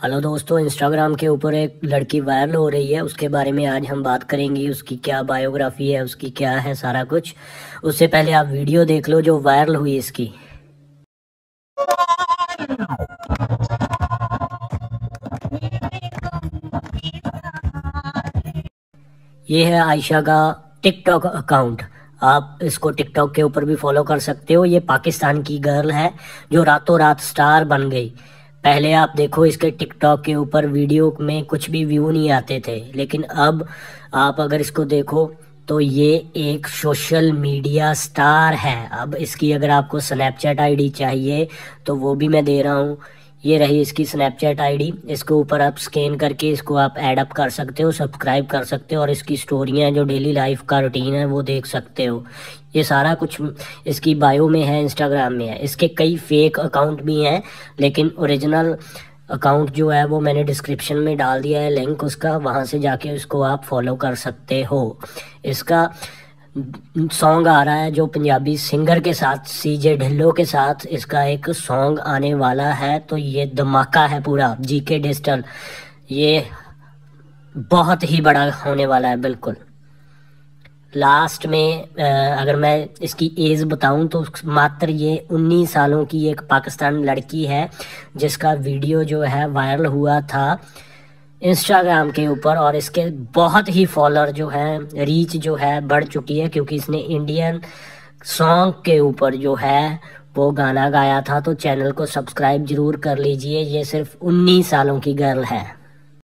Hello दोस्तों Instagram के ऊपर एक लड़की वायरल हो रही है। उसके बारे में आज हम बात करेंगे, उसकी क्या बायोग्राफी है, उसकी क्या है सारा कुछ। उससे पहले आप वीडियो देख लो जो वायरल हुई इसकी। ये है आयशा का टिकटॉक अकाउंट आप इसको टिकटॉक के ऊपर भी फॉलो कर सकते हो। ये पाकिस्तान की गर्ल है, जो रातों रात स्टार बन गई। पहले आप देखो, इसके टिकटॉक के ऊपर वीडियो में कुछ भी व्यू नहीं आते थे, लेकिन अब आप अगर इसको देखो तो ये एक सोशल मीडिया स्टार है। अब इसकी अगर आपको स्नैपचैट आईडी चाहिए तो वो भी मैं दे रहा हूँ। ये रही इसकी स्नैपचैट आईडी इसके ऊपर आप स्कैन करके इसको आप एडअप कर सकते हो सब्सक्राइब कर सकते हो, और इसकी स्टोरियाँ जो डेली लाइफ का रूटीन है, वो देख सकते हो। ये सारा कुछ इसकी बायो में है इंस्टाग्राम में है। इसके कई फेक अकाउंट भी हैं, लेकिन ओरिजिनल अकाउंट जो है वो मैंने डिस्क्रिप्शन में डाल दिया है, लिंक उसका, वहाँ से जाके उसको आप फॉलो कर सकते हो। इसका सॉन्ग आ रहा है जो पंजाबी सिंगर के साथ सी जे ढिल्लो के साथ इसका एक सॉन्ग आने वाला है तो ये धमाका है पूरा जी के डिजिटल ये बहुत ही बड़ा होने वाला है, बिल्कुल। लास्ट में अगर मैं इसकी एज बताऊँ तो मात्र ये 19 सालों की एक पाकिस्तान लड़की है, जिसका वीडियो जो है वायरल हुआ था इंस्टाग्राम के ऊपर और इसके बहुत ही फॉलोअर जो है रीच जो है बढ़ चुकी है क्योंकि इसने इंडियन सॉन्ग के ऊपर जो है वो गाना गाया था। तो चैनल को सब्सक्राइब ज़रूर कर लीजिए। ये सिर्फ़ 19 सालों की गर्ल है।